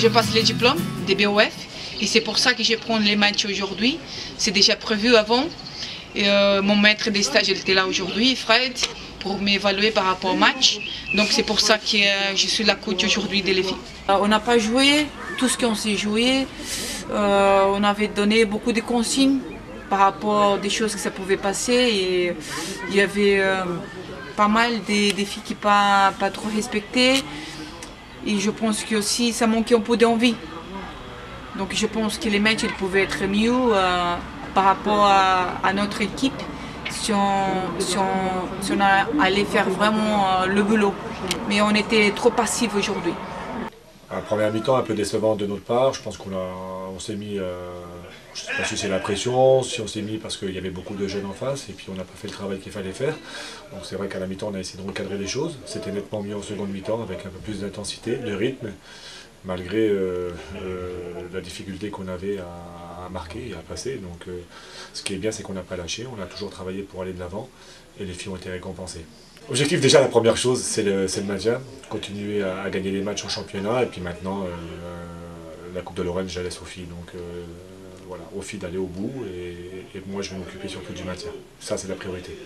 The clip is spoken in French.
je passe les diplômes des BOF et c'est pour ça que je prends les matchs aujourd'hui. C'est déjà prévu avant. Euh, mon maître des stages était là aujourd'hui, Fred, pour m'évaluer par rapport au match. Donc c'est pour ça que euh, je suis la coach aujourd'hui des filles. Euh, on n'a pas joué tout ce qu'on s'est joué. On avait donné beaucoup de consignes par rapport à des choses que ça pouvait passer. Et il y avait pas mal des, filles qui pas, pas trop respectées. Et je pense que aussi ça manquait un peu d'envie. Donc je pense que les matchs ils pouvaient être mieux euh, par rapport à, notre équipe si on, allait faire vraiment euh, le boulot. Mais on était trop passifs aujourd'hui. Un première mi-temps un peu décevant de notre part. Je pense qu'on on s'est mis, euh, je sais pas si c'est la pression, si on s'est mis parce qu'il y avait beaucoup de jeunes en face et puis on n'a pas fait le travail qu'il fallait faire. Donc c'est vrai qu'à la mi-temps on a essayé de recadrer les choses. C'était nettement mieux en seconde mi-temps avec un peu plus d'intensité, de rythme, malgré euh, euh, la difficulté qu'on avait à marquer et à passer. Donc euh, ce qui est bien c'est qu'on n'a pas lâché, on a toujours travaillé pour aller de l'avant et les filles ont été récompensées. Objectif déjà la première chose c'est le, le maintien, continuer à, gagner les matchs en championnat et puis maintenant euh, la Coupe de Lorraine laisse aux filles donc euh, voilà aux filles d'aller au bout et, et moi je vais m'occuper surtout du maintien. Ça c'est la priorité.